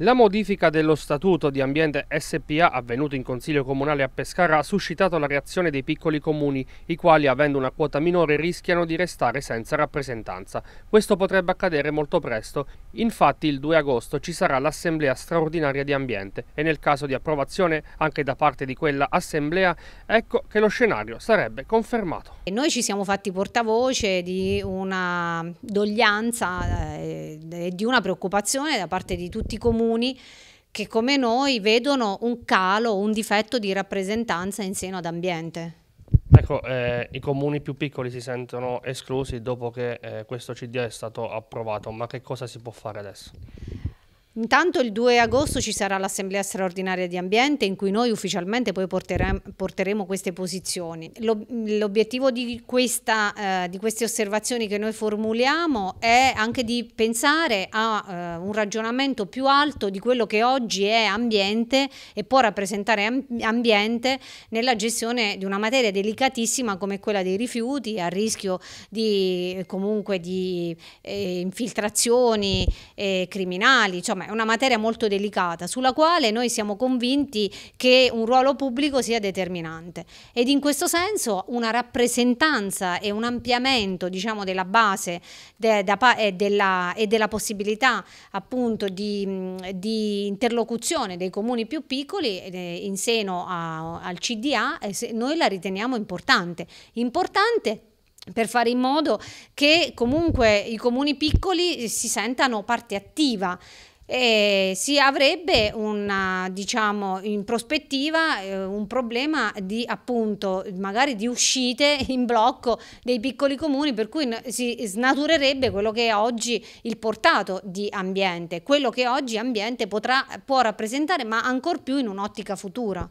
La modifica dello statuto di Ambiente SPA avvenuto in Consiglio Comunale a Pescara ha suscitato la reazione dei piccoli comuni, i quali avendo una quota minore rischiano di restare senza rappresentanza. Questo potrebbe accadere molto presto, infatti il 2 agosto ci sarà l'Assemblea straordinaria di Ambiente e nel caso di approvazione anche da parte di quella Assemblea, ecco che lo scenario sarebbe confermato. E noi ci siamo fatti portavoce di una doglianza eh, e di una preoccupazione da parte di tutti i comuni comuni che come noi vedono un calo, un difetto di rappresentanza in seno ad ambiente. Ecco, eh, i comuni più piccoli si sentono esclusi dopo che eh, questo CDA è stato approvato, ma che cosa si può fare adesso? Intanto il 2 agosto ci sarà l'assemblea straordinaria di ambiente in cui noi ufficialmente poi porteremo, porteremo queste posizioni. L'obiettivo di, eh, di, queste osservazioni che noi formuliamo è anche di pensare a eh, un ragionamento più alto di quello che oggi è ambiente e può rappresentare ambiente nella gestione di una materia delicatissima come quella dei rifiuti a rischio di comunque di eh, infiltrazioni eh, criminali, insomma è una materia molto delicata sulla quale noi siamo convinti che un ruolo pubblico sia determinante ed in questo senso una rappresentanza e un ampliamento diciamo, della base de, da, e, della, e, della, possibilità appunto di, di, interlocuzione dei comuni più piccoli eh, in seno a, al CDA noi la riteniamo importante. Importante per fare in modo che comunque i comuni piccoli si sentano parte attiva e si avrebbe una, diciamo, in prospettiva eh, un problema di appunto magari di uscite in blocco dei piccoli comuni per cui si snaturerebbe quello che è oggi il portato di ambiente, quello che oggi ambiente potrà, può rappresentare ma ancor più in un'ottica futura.